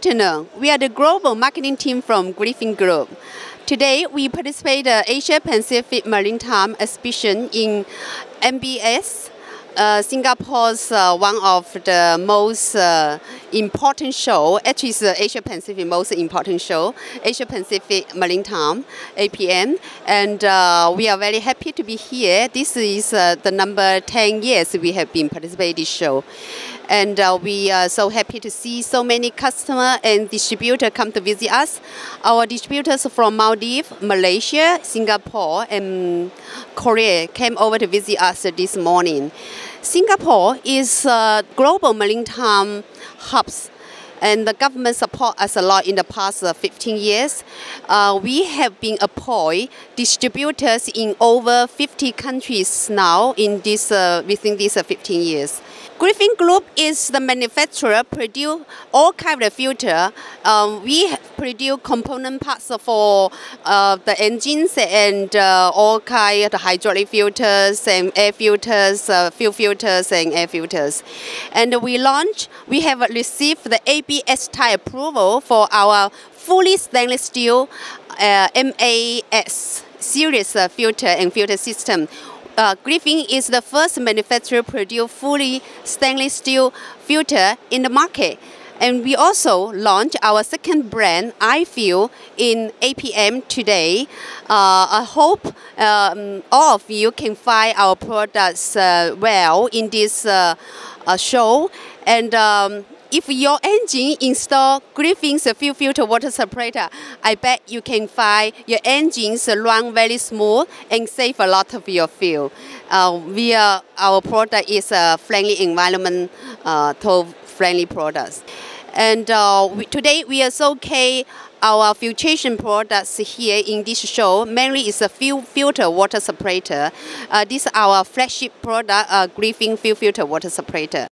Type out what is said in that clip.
afternoon. We are the global marketing team from Griffin Group. Today, we participate in the Asia Pacific Maritime Exhibition in MBS, uh, Singapore's uh, one of the most uh, important show. Actually, the Asia Pacific most important show, Asia Pacific Maritime APM, and uh, we are very happy to be here. This is uh, the number 10 years we have been participating this show, and uh, we are so happy to see so many customer and distributor come to visit us. Our distributors from Maldives, Malaysia, Singapore, and Korea came over to visit us this morning. Singapore is a global maritime hubs and the government support us a lot in the past uh, 15 years. Uh, we have been employed distributors in over 50 countries now in this uh, within these uh, 15 years. Griffin Group is the manufacturer, produce all kind of filter. Um, we produce component parts for uh, the engines and uh, all kind of hydraulic filters and air filters, uh, fuel filters and air filters. And we launch, we have received the ABS type approval for our fully stainless steel uh, MAS series filter and filter system uh, Griffin is the first manufacturer to produce fully stainless steel filter in the market. And we also launched our second brand, iFeel, in APM today. Uh, I hope um, all of you can find our products uh, well in this uh, uh show. And um, if your engine install Griffin's fuel filter water separator, I bet you can find your engines run very smooth and save a lot of your fuel. Uh, we are, our product is a friendly environment, uh, friendly products. And uh, we, today we are showcase our filtration products here in this show. Mainly is a fuel filter water separator. Uh, this is our flagship product, uh, Griffin fuel filter water separator.